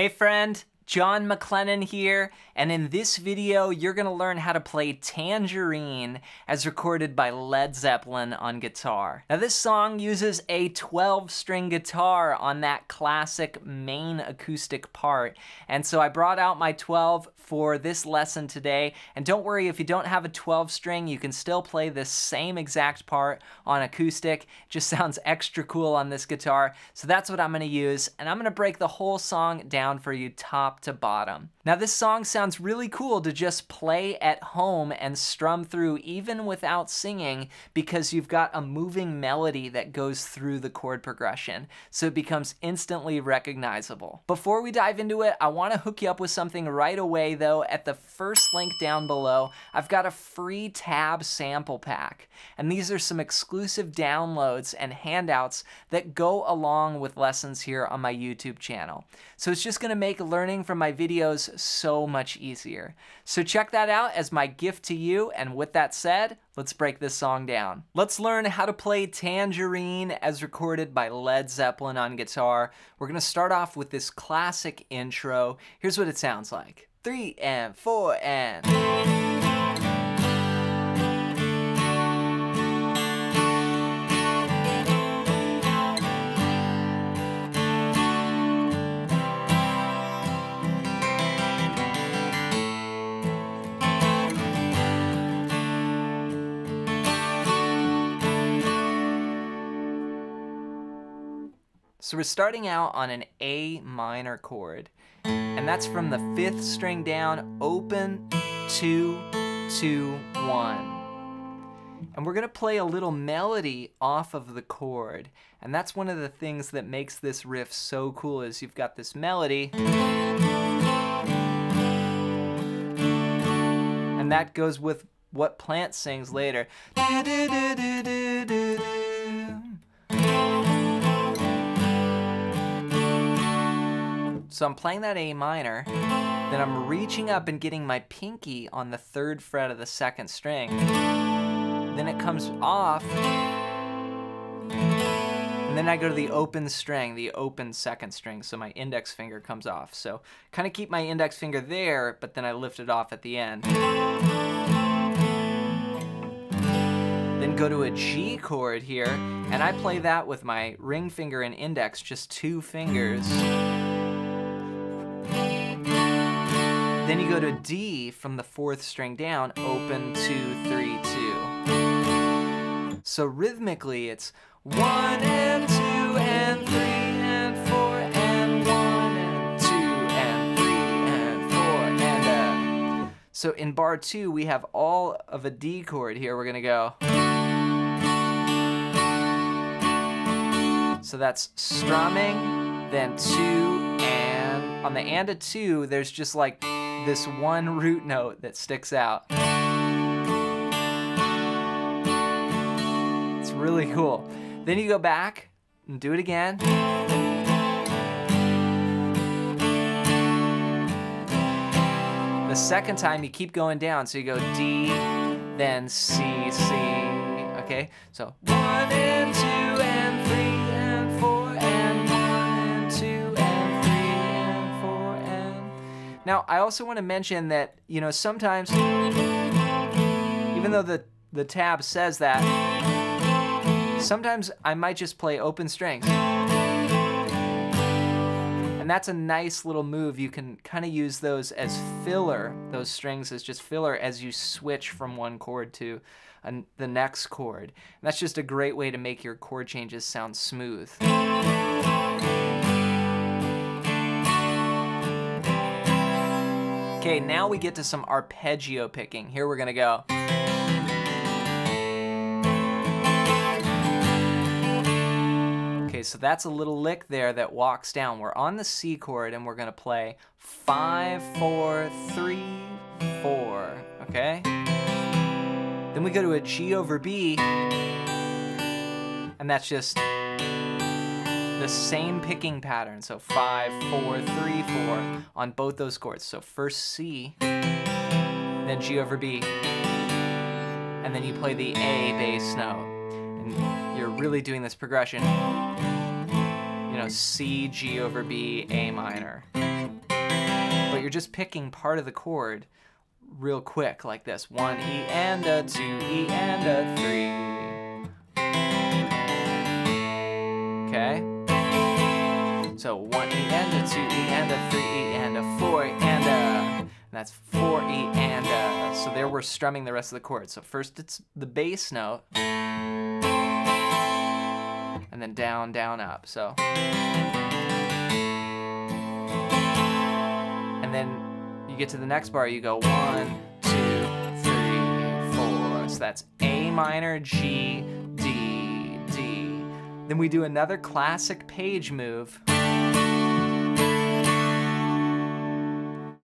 Hey friend, Jon MacLennan here, and in this video, you're gonna learn how to play Tangerine as recorded by Led Zeppelin on guitar. Now this song uses a 12 string guitar on that classic main acoustic part, and so I brought out my 12 for this lesson today, and don't worry if you don't have a 12 string, you can still play this same exact part on acoustic, it just sounds extra cool on this guitar, so that's what I'm gonna use, and I'm gonna break the whole song down for you top to bottom. Now this song sounds really cool to just play at home and strum through even without singing because you've got a moving melody that goes through the chord progression, so it becomes instantly recognizable. Before we dive into it, I wanna hook you up with something right away though. At the first link down below, I've got a free tab sample pack, and these are some exclusive downloads and handouts that go along with lessons here on my YouTube channel. So it's just gonna make learning from my videos so much easier. So check that out as my gift to you. And with that said, let's break this song down. Let's learn how to play Tangerine as recorded by Led Zeppelin on guitar. We're gonna start off with this classic intro. Here's what it sounds like. Three and four and... So we're starting out on an A minor chord, and that's from the fifth string down, open, two, two, one. And we're gonna play a little melody off of the chord. And that's one of the things that makes this riff so cool is you've got this melody. And that goes with what Plant sings later. So I'm playing that A minor, then I'm reaching up and getting my pinky on the third fret of the second string. Then it comes off, and then I go to the open string, the open second string, so my index finger comes off. So kind of keep my index finger there, but then I lift it off at the end. Then go to a G chord here, and I play that with my ring finger and index, just two fingers. Then you go to D from the fourth string down, open, two, three, two. So rhythmically, it's one and two and three and four and one and two and three and four and uh. So in bar two, we have all of a D chord here. We're gonna go. So that's strumming, then two, and on the and a two, there's just like this one root note that sticks out. It's really cool. Then you go back and do it again. The second time you keep going down, so you go D, then C, C, okay? So one and two and three Now, I also want to mention that, you know, sometimes, even though the, the tab says that, sometimes I might just play open strings. And that's a nice little move. You can kind of use those as filler, those strings as just filler as you switch from one chord to an, the next chord. And that's just a great way to make your chord changes sound smooth. Okay, now we mm. get to some arpeggio picking. Here we're gonna go. Okay, so that's a little lick there that walks down. We're on the C chord and we're gonna play five, four, three, four, okay? Then we go to a G over B, and that's just the same picking pattern. So five, four, three, four on both those chords. So first C, then G over B, and then you play the A bass note. And you're really doing this progression. You know, C, G over B, A minor. But you're just picking part of the chord real quick like this. One E and a two E and a three. Okay? So one E and a two E and a three E and a four E and a. And that's four E and a. So there we're strumming the rest of the chords. So first it's the bass note. And then down, down, up. So. And then you get to the next bar, you go one, two, three, four. So that's A minor, G, D, D. Then we do another classic Page move.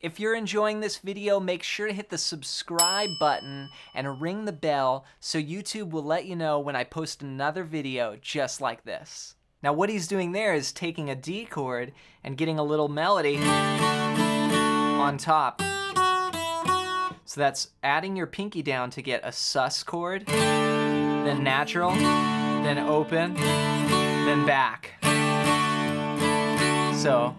If you're enjoying this video, make sure to hit the subscribe button and ring the bell so YouTube will let you know when I post another video just like this. Now what he's doing there is taking a D chord and getting a little melody on top. So that's adding your pinky down to get a sus chord, then natural, then open, then back. So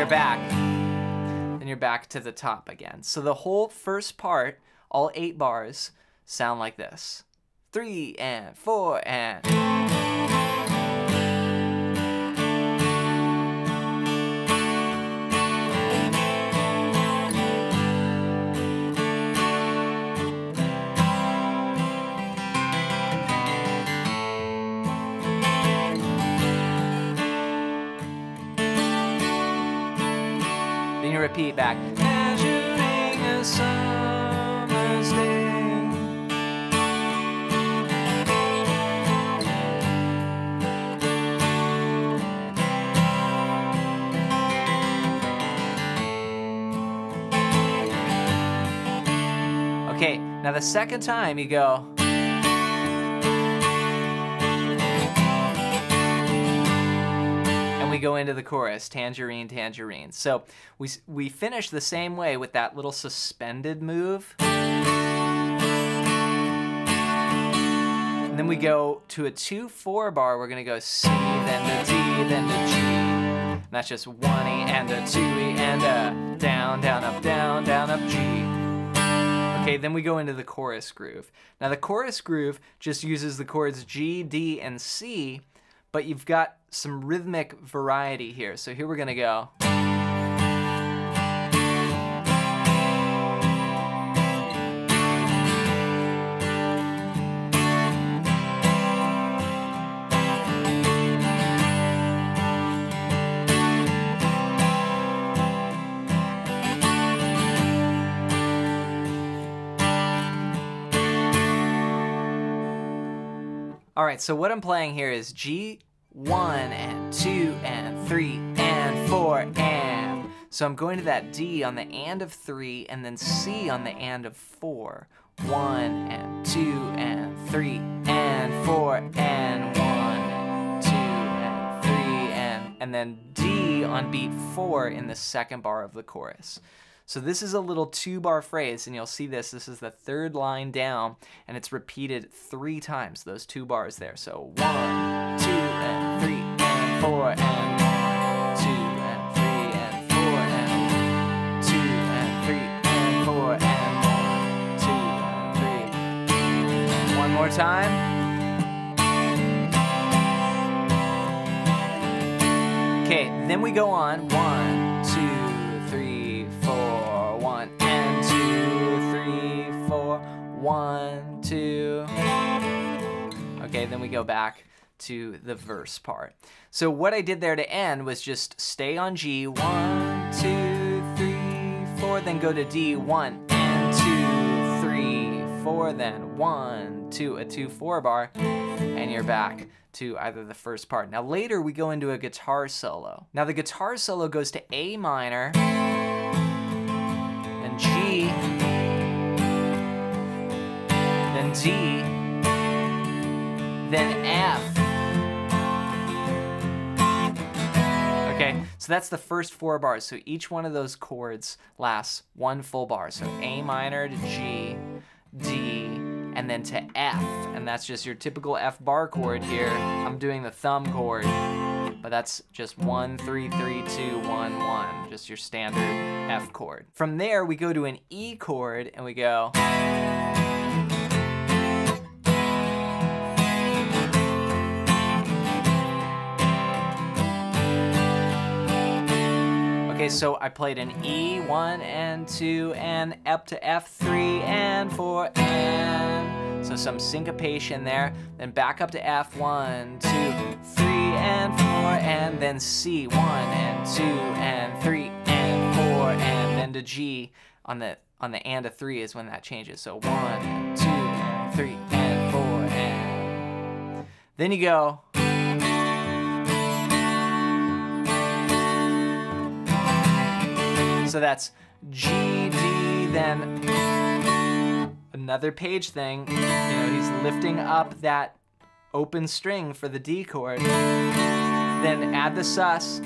you're back. Then you're back to the top again. So the whole first part, all eight bars, sound like this. Three and four and. You repeat back. Measuring a summer's day. Okay, now the second time you go. Go into the chorus, tangerine, tangerine. So we, we finish the same way with that little suspended move. And then we go to a 2-4 bar. We're gonna go C, then to D, then to G. And that's just one E and a two E and a down, down, up, down, down, up, G. Okay, then we go into the chorus groove. Now the chorus groove just uses the chords G, D, and C, but you've got some rhythmic variety here. So here we're gonna go. All right, so what I'm playing here is G1 and 2 and 3 and 4 and. So I'm going to that D on the and of 3 and then C on the and of 4. 1 and 2 and 3 and 4 and 1 and 2 and 3 and and then D on beat 4 in the second bar of the chorus. So this is a little two bar phrase, and you'll see this. This is the third line down, and it's repeated three times, those two bars there. So one, two, and three, and four, and one, two, and three, and four, and two, and three, and four, and one, two, and three. One more time. Okay, then we go on. One, one, two. Okay, then we go back to the verse part. So what I did there to end was just stay on G, one, two, three, four, then go to D, one, and two, three, four, then one, two, a two, four bar, and you're back to either the first part. Now later we go into a guitar solo. Now the guitar solo goes to A minor, and G, then D, then F. Okay, so that's the first four bars. So each one of those chords lasts one full bar. So A minor to G, D, and then to F, and that's just your typical F bar chord here. I'm doing the thumb chord, but that's just one, three, three, two, one, one, just your standard F chord. From there, we go to an E chord and we go. Okay, mm. so I played an E, one and two, and up to F3 and four, and so some syncopation there. Then back up to F, one, two, three, and four, and then C, one and two, and three, and four, and then to G on the on the and a three is when that changes. So one, two, and three, and four, and then you go. So that's G, D, then another Page thing. You know, he's lifting up that open string for the D chord. Then add the sus.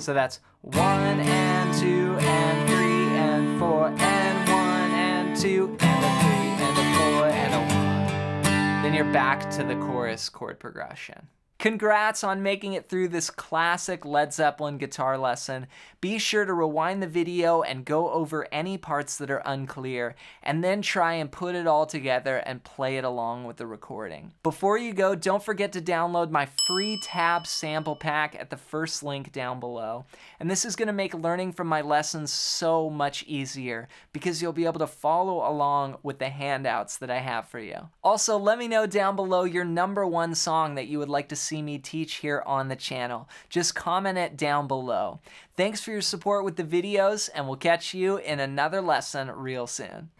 So that's one and two and three and four and one and two and a three and a four and a one. Then you're back to the chorus chord progression. Congrats on making it through this classic Led Zeppelin guitar lesson. Be sure to rewind the video and go over any parts that are unclear, and then try and put it all together and play it along with the recording. Before you go, don't forget to download my free tab sample pack at the first link down below. And this is gonna make learning from my lessons so much easier because you'll be able to follow along with the handouts that I have for you. Also, let me know down below your number one song that you would like to see see me teach here on the channel. Just comment it down below. Thanks for your support with the videos, and we'll catch you in another lesson real soon.